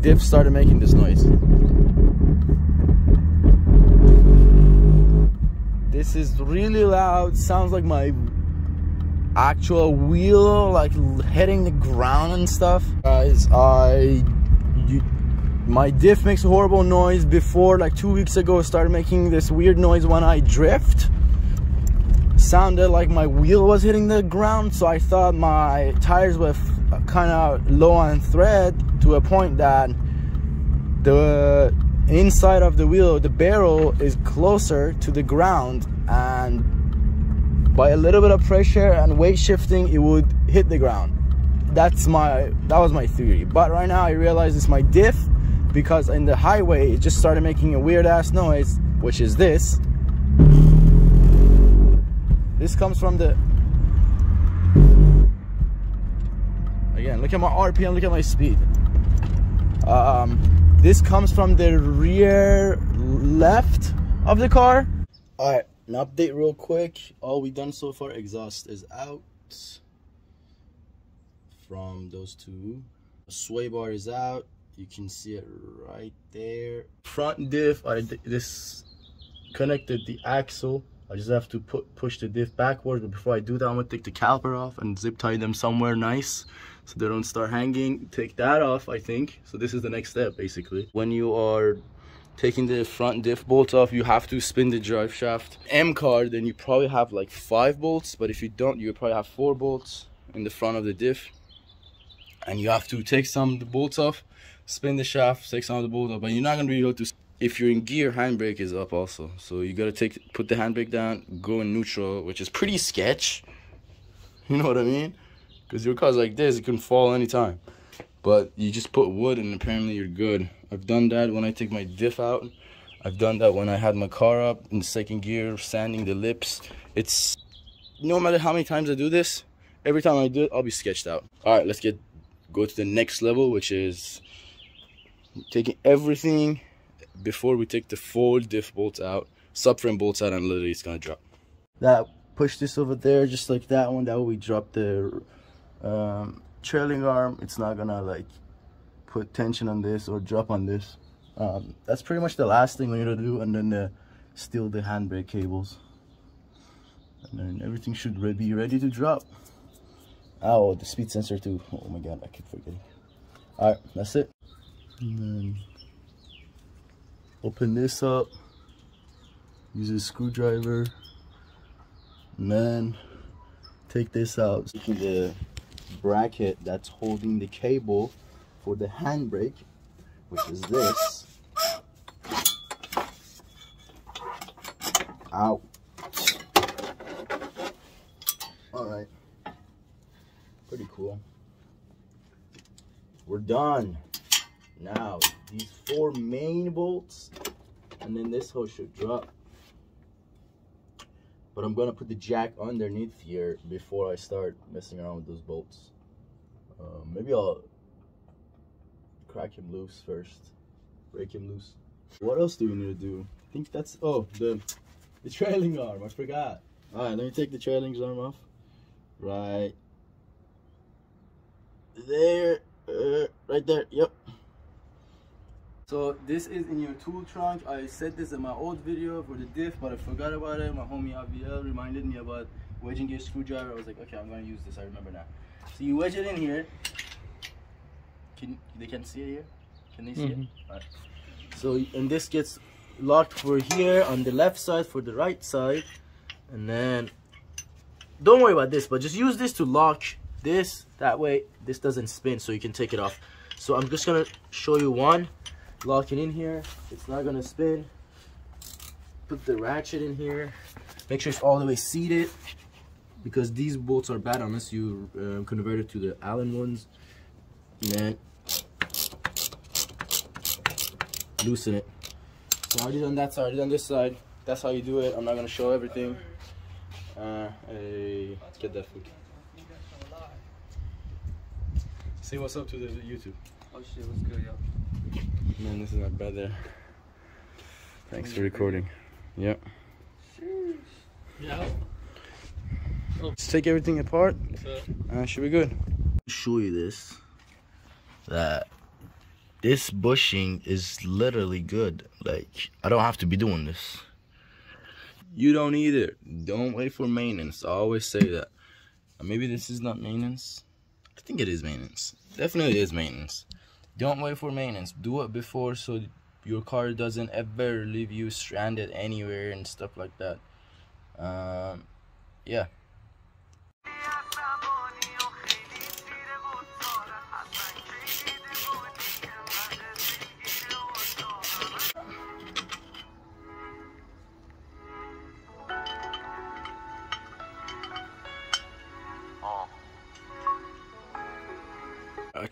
diff started making this noise. This is really loud. Sounds like my actual wheel like hitting the ground and stuff. Guys, I you, my diff makes a horrible noise before like two weeks ago started making this weird noise when I drift sounded like my wheel was hitting the ground so I thought my tires were kind of low on thread to a point that the inside of the wheel the barrel is closer to the ground and by a little bit of pressure and weight shifting it would hit the ground. That's my that was my theory. But right now I realize it's my diff because in the highway it just started making a weird ass noise which is this. This comes from the again look at my RPM look at my speed um, this comes from the rear left of the car. All right an update real quick. All we done so far exhaust is out. From those two. Sway bar is out. You can see it right there. Front diff i this connected the axle i just have to put push the diff backwards but before i do that i'm gonna take the caliper off and zip tie them somewhere nice so they don't start hanging. Take that off i think. So this is the next step basically. When you are taking the front diff bolts off you have to spin the drive shaft m car then you probably have like five bolts but if you don't you probably have four bolts in the front of the diff. And you have to take some of the bolts off spin the shaft, take some of the bolts off, but you're not gonna be able to. If you're in gear, handbrake is up also. So you gotta take, put the handbrake down, go in neutral, which is pretty sketch. You know what I mean? Because your car's like this, it can fall anytime. But you just put wood and apparently you're good. I've done that when I take my diff out. I've done that when I had my car up in second gear, sanding the lips. It's, no matter how many times I do this, every time I do it, I'll be sketched out. All right, let's get, go to the next level, which is taking everything before we take the full diff bolts out subframe bolts out and literally it's gonna drop. That push this over there just like that one that way we drop the um, trailing arm. It's not gonna like put tension on this or drop on this. Um, that's pretty much the last thing we need to do and then the, steal the handbrake cables. And then everything should be ready to drop. Oh the speed sensor too. Oh my god i keep forgetting. All right that's it. And then open this up. Use a screwdriver. And then take this out. Taking the bracket that's holding the cable for the handbrake which is this. Out all right pretty cool. We're done now, these four main bolts, and then this hose should drop. But I'm gonna put the jack underneath here before I start messing around with those bolts. Uh, maybe I'll crack him loose first, break him loose. What else do we need to do? I think that's, oh, the, the trailing arm, I forgot. All right, let me take the trailing arm off. Right there, uh, right there, yep. So this is in your tool trunk. I said this in my old video for the diff, but I forgot about it. My homie Aviel reminded me about wedging gear screwdriver. I was like, okay, I'm gonna use this. I remember now. So you wedge it in here. Can they can see it here? Can they see mm -hmm. it? Mm-hmm. Right. So and this gets locked for here on the left side for the right side, and then don't worry about this, but just use this to lock this. That way, this doesn't spin, so you can take it off. So I'm just gonna show you one lock it in here. It's not gonna spin. Put the ratchet in here. Make sure it's all the way seated because these bolts are bad unless you uh, convert it to the allen ones. And then loosen it. So I already done that side already done this side. That's how you do it. I'm not gonna show everything. Uh, hey, let's get that food. Say what's up to the YouTube. Oh shit what's good y'all Man, this is my brother. Thanks for recording. Yep. Yeah. Let's take everything apart. Uh, should be good. Show you this. That this bushing is literally good. Like, I don't have to be doing this. You don't either. Don't wait for maintenance. I always say that. Maybe this is not maintenance. I think it is maintenance. Definitely is maintenance. Don't wait for maintenance. Do it before so your car doesn't ever leave you stranded anywhere and stuff like that. Um, yeah.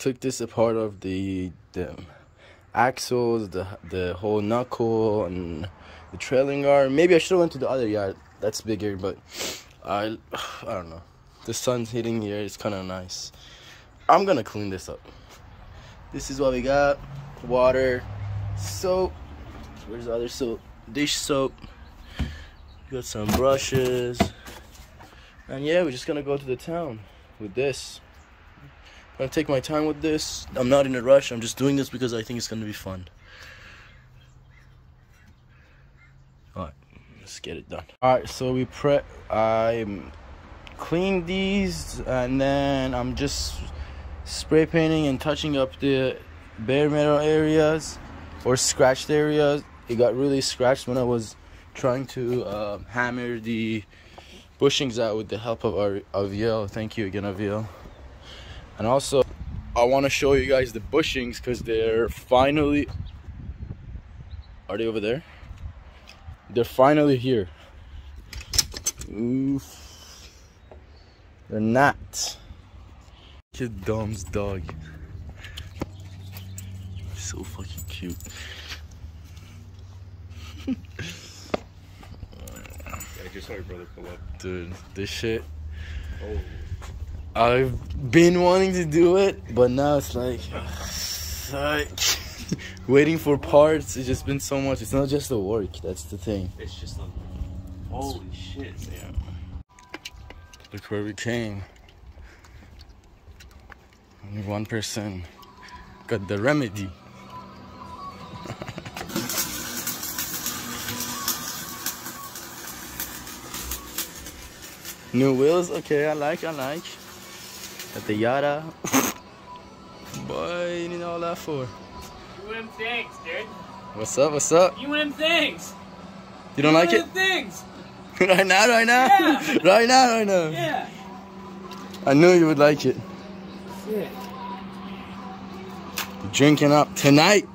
Took this apart of the the axles, the the whole knuckle, and the trailing arm. Maybe I should have went to the other yard. That's bigger, but I I don't know. The sun's hitting here. It's kind of nice. I'm gonna clean this up. This is what we got: water, soap. Where's the other soap? Dish soap. Got some brushes, and yeah, we're just gonna go to the town with this. I'm gonna take my time with this. I'm not in a rush. I'm just doing this because I think it's gonna be fun. Alright, let's get it done. Alright, so we prep. I cleaned these and then I'm just spray painting and touching up the bare metal areas or scratched areas. It got really scratched when I was trying to uh, hammer the bushings out with the help of our Aviel. Thank you again, Aviel. And also, I want to show you guys the bushings because they're finally. Are they over there? They're finally here. Oof. They're not. Kid Dom's dog. So fucking cute. Yeah, I just saw your brother pull up. Dude, this shit. Oh, I've been wanting to do it, but now it's like, like waiting for parts. It's just been so much. It's not just the work. That's the thing. it's just like, holy shit. Yeah. Look where we came. Only one person got the remedy. New wheels, okay, I like, I like. Got the Yada. Boy, you need all that for. You them things, dude. What's up, what's up? You them things. You don't like it? them things. right now, right now? Yeah. right now, right now. Yeah. I knew you would like it. Sick. Drinking up tonight.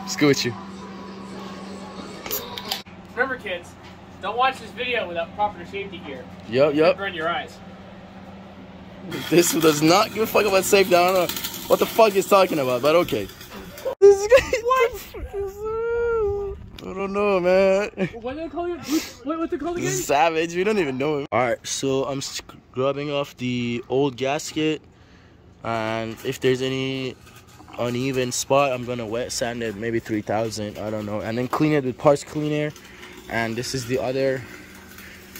Let's go with you. Remember, kids, don't watch this video without proper safety gear. Yup, It'll yup. Burn your eyes. This does not give a fuck about safety. I don't know what the fuck he's talking about, but okay. This guy. What? I don't know, man. What do they call you? What, what's it called again? Savage. We don't even know him. All right, so I'm scrubbing off the old gasket, and if there's any uneven spot, I'm gonna wet sand it, maybe 3,000. I don't know, and then clean it with parts cleaner. And this is the other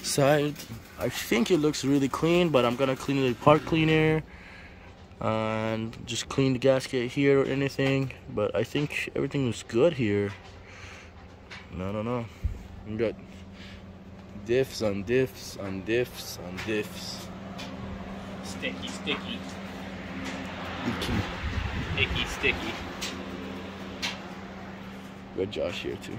side. I think it looks really clean, but I'm gonna clean it with part cleaner and just clean the gasket here or anything. But I think everything looks good here. No, no, no. We got diffs on diffs on diffs on diffs. Sticky, sticky, Icky. icky, sticky. Got Josh here too.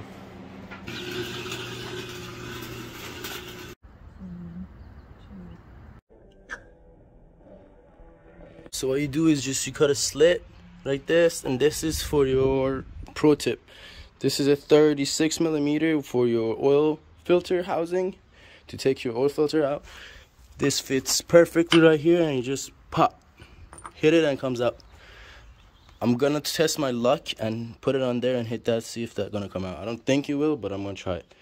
So what you do is just you cut a slit like this, and this is for your pro tip. This is a 36 millimeter for your oil filter housing to take your oil filter out. This fits perfectly right here, and you just pop, hit it, and it comes out. I'm gonna test my luck and put it on there and hit that, see if that's gonna come out. I don't think it will, but I'm gonna try it.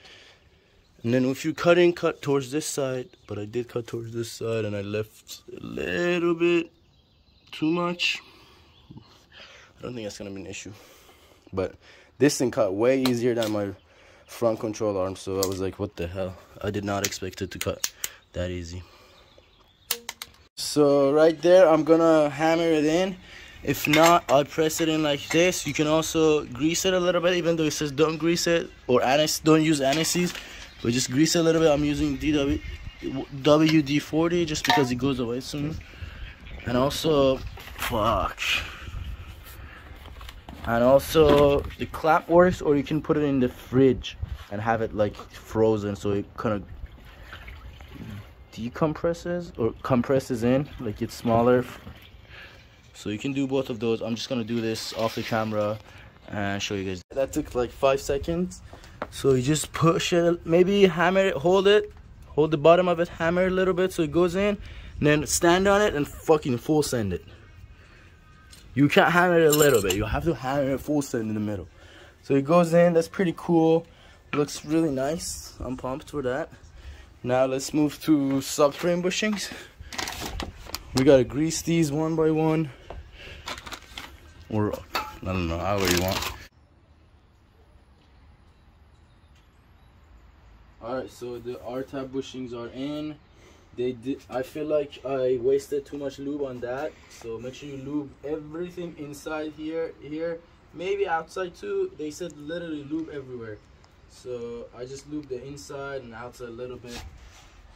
And then if you're cutting, cut towards this side, but I did cut towards this side and I left a little bit too much. I don't think that's gonna be an issue. But this thing cut way easier than my front control arm, so I was like, what the hell? I did not expect it to cut that easy. So right there, I'm gonna hammer it in. If not, I'll press it in like this. You can also grease it a little bit, even though it says don't grease it or anise, don't use anise, but just grease it a little bit. I'm using DW, WD-40 just because it goes away soon. And also, fuck. And also, the clap works, or you can put it in the fridge and have it like frozen, so it kind of decompresses or compresses in, like it's smaller. So you can do both of those. I'm just gonna do this off the camera and show you guys. That took like five seconds. So you just push it, maybe hammer it, hold it, hold the bottom of it, hammer a little bit so it goes in, then stand on it and fucking full send it. You can't hammer it a little bit. You have to hammer it full send in the middle. So it goes in. That's pretty cool. Looks really nice. I'm pumped for that. Now let's move to subframe bushings. We gotta grease these one by one. Or, I don't know, however you want. Alright, so the R-tab bushings are in they did i feel like i wasted too much lube on that so make sure you lube everything inside here here maybe outside too. They said literally lube everywhere. So i just lube the inside and outside a little bit.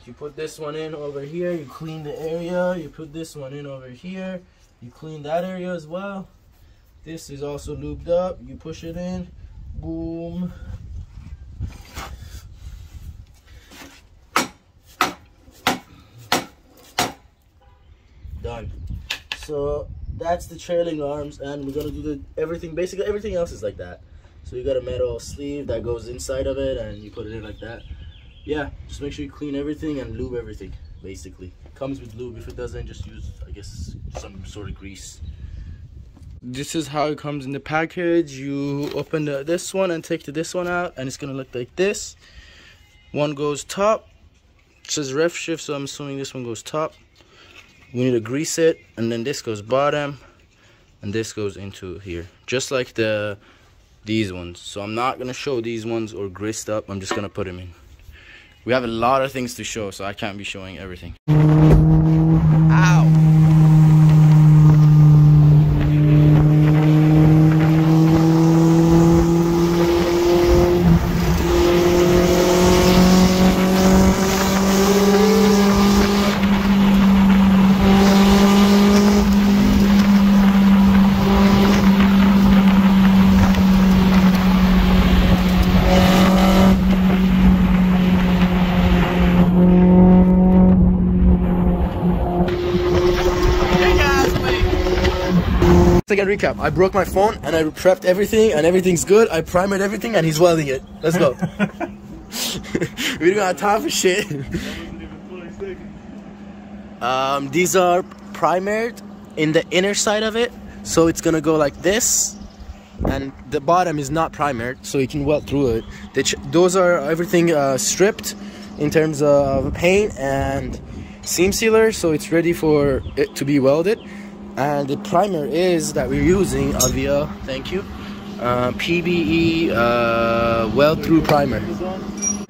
You put this one in over here you clean the area you put this one in over here you clean that area as well. This is also lubed up you push it in boom done so that's the trailing arms and we're gonna do the everything basically everything else is like that. So you got a metal sleeve that goes inside of it and you put it in like that. Yeah just make sure you clean everything and lube everything basically. Comes with lube. If it doesn't just use i guess some sort of grease. This is how it comes in the package. You open the, this one and take the, this one out and it's gonna look like this. One goes top. It says Revshift so i'm assuming this one goes top we need to grease it and then this goes bottom and this goes into here. Just like the these ones. So i'm not gonna show these ones or greased up. I'm just gonna put them in. We have a lot of things to show so i can't be showing everything ow Second recap. I broke my phone and I prepped everything and everything's good. I primed everything and he's welding it. Let's go. we don't got time for shit. um, these are primered in the inner side of it. So it's gonna go like this. And the bottom is not primered, so you can weld through it. those are everything uh, stripped in terms of paint and seam sealer, so it's ready for it to be welded and the primer is that we're using Aviel. Thank you. Uh, PBE uh, weld through primer.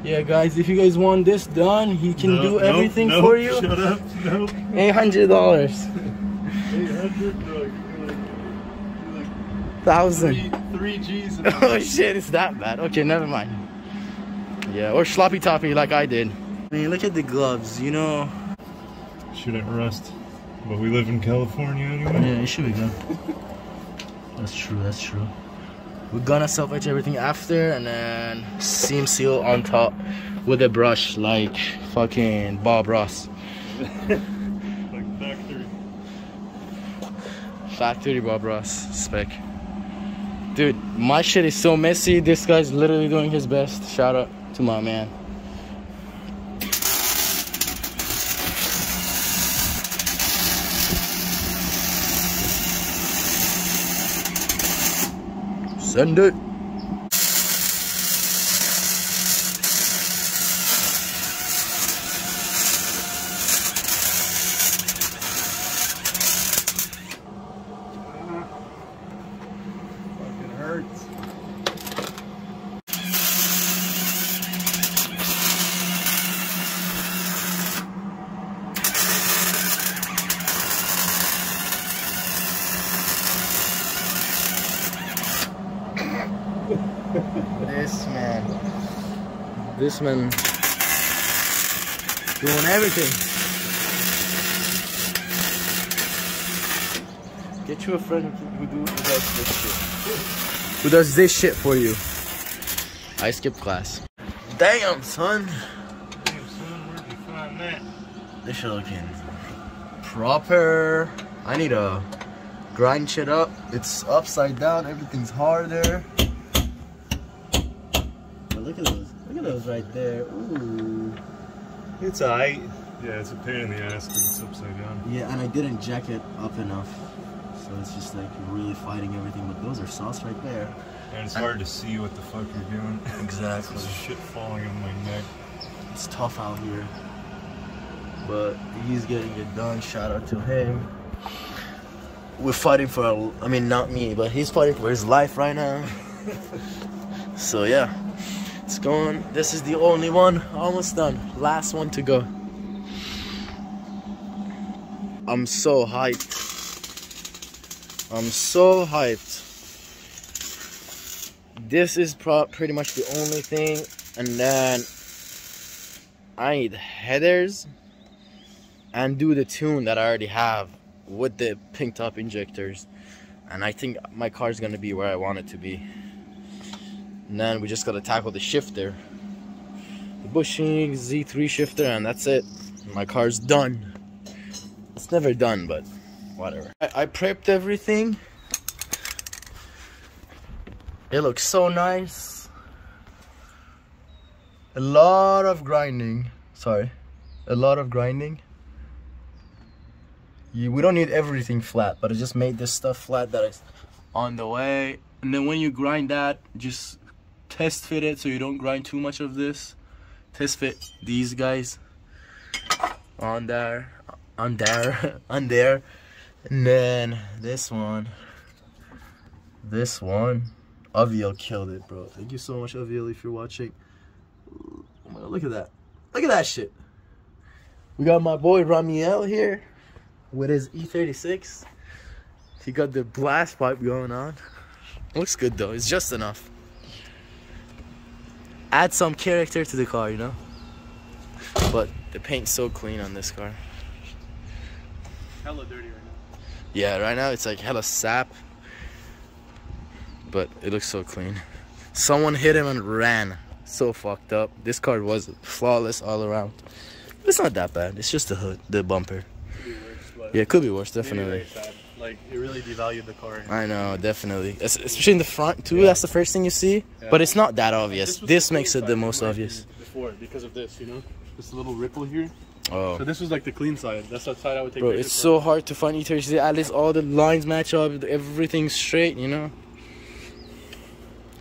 Yeah guys if you guys want this done he can do everything nope, for you. shut up nope. $800 thousand. Three, three G's oh shit it's that bad. Okay never mind. Yeah or sloppy toppy like I did. I mean look at the gloves you know. Shouldn't rust but we live in California anyway. Yeah, it should be good. that's true, that's true. We're gonna self-etch everything after and then seam seal on top with a brush like fucking Bob Ross. like factory. Factory Bob Ross spec. Dude, my shit is so messy. This guy's literally doing his best. Shout out to my man. Send it. This man doing everything. Get you a friend who, do, who does this shit. Who does this shit for you? I skipped class. Damn, son. Damn, son, where'd you find that? This shit looking proper. I need to grind shit up. It's upside down. Everything's harder. But look at those. Those right there. Ooh. It's alright. Yeah, it's a pain in the ass because it's upside down. Yeah, and I didn't jack it up enough. So it's just like really fighting everything. But those are sauce right there. And it's hard to see what the fuck you're doing. Exactly. There's shit falling on my neck. It's tough out here. But he's getting it done. Shout out to him. We're fighting for, I mean, not me, but he's fighting for his life right now. so, yeah. It's going. This is the only one. Almost done. Last one to go. I'm so hyped. I'm so hyped. This is pretty much the only thing. And then I need headers and do the tune that I already have with the pink top injectors. And I think my car is gonna be where I want it to be. And then we just gotta tackle the shifter. The Bushing Z3 shifter and that's it. My car's done. It's never done, but whatever. I, I prepped everything. It looks so nice. A lot of grinding. Sorry. A lot of grinding. You, we don't need everything flat, but I just made this stuff flat that is on the way. And then when you grind that, just test fit it so you don't grind too much of this. Test fit these guys on there, on there, on there. And then this one, this one. Aviel killed it, bro. Thank you so much, Aviel, if you're watching. Oh look at that. Look at that shit. We got my boy Ramiel here with his E36. He got the blast pipe going on. Looks good though, it's just enough. Add some character to the car, you know? But the paint's so clean on this car. Hella dirty right now. Yeah, right now it's like hella sap. But it looks so clean. Someone hit him and ran. So fucked up. This car was flawless all around. But it's not that bad. It's just the hood, the bumper. Could worse, Yeah, it could be worse, definitely. Like, it really devalued the car. I know, definitely. Especially in the front too. That's the first thing you see. But it's not that obvious. was This makes it the most obvious. Before, because of this, you know? This little ripple here. Oh. So this was like the clean side. That's the side I would take Bro, it's from. so hard to find E36. At least all the lines match up. Everything's straight, you know?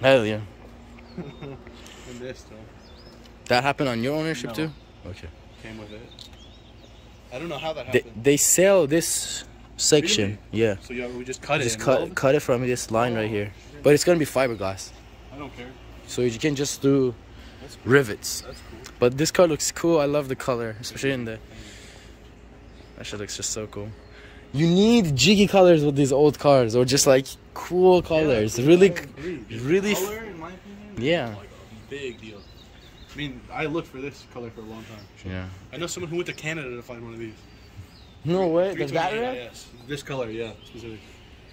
Hell yeah. And this, though, That happened on your ownership No. too? Okay. came with it. I don't know how that They, happened. they sell this section. Yeah. so yeah, we just cut it. Just cut weld? cut it from this line right Oh, here. But it's gonna be fiberglass. I don't care. So you can just do That's cool. rivets. That's cool. But this car looks cool. I love the color, especially in the. That shit looks just so cool. You need jiggy colors with these old cars, or just like cool colors. Yeah, really, really Color, in my opinion, Yeah. like a big deal. I mean, I looked for this color for a long time. yeah. I know someone who went to Canada to find one of these. No way. Does that 328 rare? IS. This color, yeah, specific.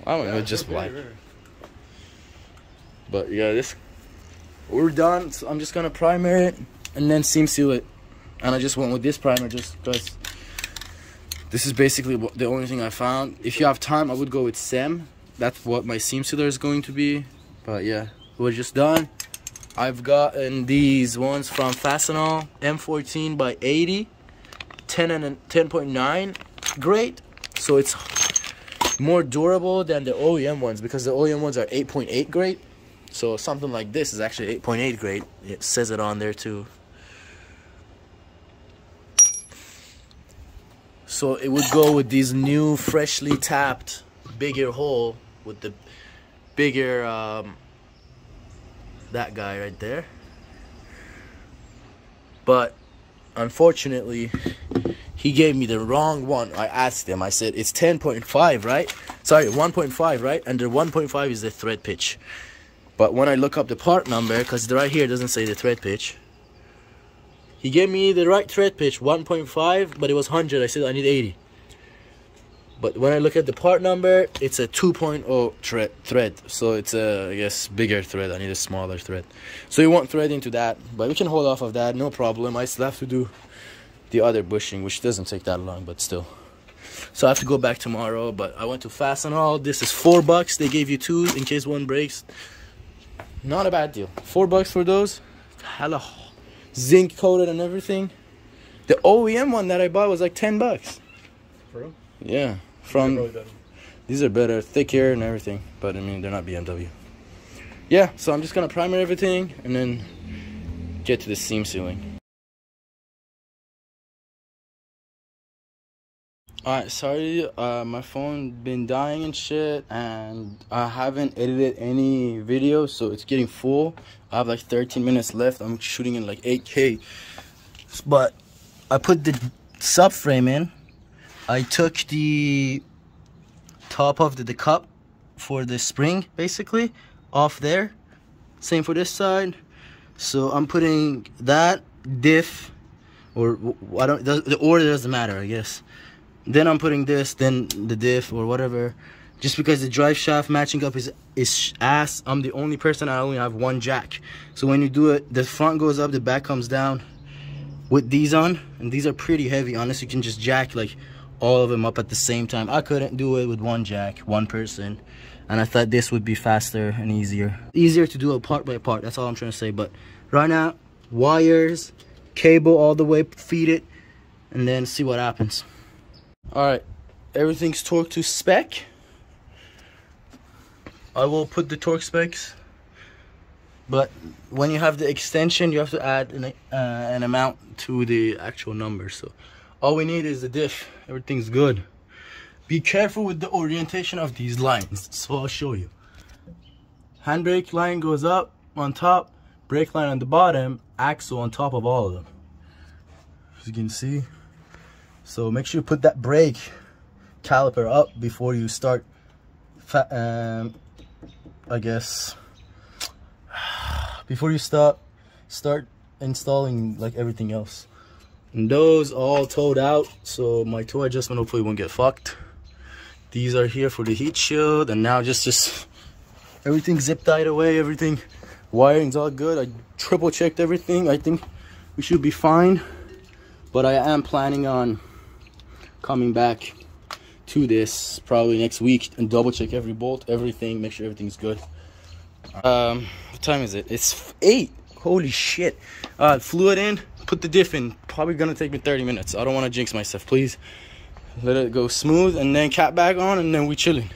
I don't know. Yeah, It's just black. rare. But yeah, this. We're done. So I'm just gonna primer it and then seam seal it. And I just went with this primer just because. This is basically what- the only thing I found. If you have time, I would go with SEM. That's what my seam sealer is going to be. But yeah, we're just done. I've gotten these ones from Fastenal M14 by 80, 10 and 10.9 grade. So it's more durable than the OEM ones because the OEM ones are 8.8 grade. So something like this is actually 8.8 grade. It says it on there too. So it would go with these new freshly tapped bigger hole with the bigger um, that guy right there. But unfortunately, he gave me the wrong one. I asked him. I said it's 10.5, right? Sorry, 1.5, right? And the 1.5 is the thread pitch. But when I look up the part number, because right here doesn't say the thread pitch, he gave me the right thread pitch, 1.5, but it was 100. I said I need 80. But when I look at the part number, it's a 2.0 thread, thread. So it's a, I guess, bigger thread. I need a smaller thread. So you want thread into that, but we can hold off of that, no problem. I still have to do the other bushing, which doesn't take that long, but still. So I have to go back tomorrow, but I went to Fastenal. This is four bucks. They gave you two in case one breaks. Not a bad deal. Four bucks for those. Hella zinc coated and everything. The OEM one that I bought was like 10 bucks. For real? Yeah. From these are better, thicker and everything, but I mean they're not BMW. Yeah, so I'm just gonna primer everything and then get to the seam sealing. Alright, sorry, uh, my phone been dying and shit, and I haven't edited any videos, so it's getting full. I have like 13 minutes left. I'm shooting in like 8K, but I put the subframe in. I took the top of the, the cup for the spring basically off there. Same for this side. So I'm putting that diff or I don't the order doesn't matter I guess then I'm putting this then the diff or whatever just because the drive shaft matching up is is ass I'm the only person I only have one jack so when you do it the front goes up the back comes down with these on and these are pretty heavy unless you can just jack like all of them up at the same time. I couldn't do it with one jack, one person. And I thought this would be faster and easier. Easier to do a part by part, that's all I'm trying to say. But right now, wires, cable all the way, feed it, and then see what happens. All right, everything's torqued to spec. I will put the torque specs. But when you have the extension you have to add an, uh, an amount to the actual number. So all we need is the diff. Everything's good. Be careful with the orientation of these lines. So i'll show you. Handbrake line goes up on top brake line on the bottom axle on top of all of them. As you can see so make sure you put that brake caliper up before you start um, i guess before you start start installing like everything else. And those all towed out so my toe adjustment hopefully won't get fucked. These are here for the heat shield and now just just everything zip tied away everything wiring's all good. I triple checked everything. I think we should be fine but i am planning on coming back to this probably next week and double check every bolt everything make sure everything's good um what time is it it's eight holy shit uh fluid in put the diff in. Probably gonna take me 30 minutes. I don't want to jinx myself. Please let it go smooth and then cap back on and then we chilling.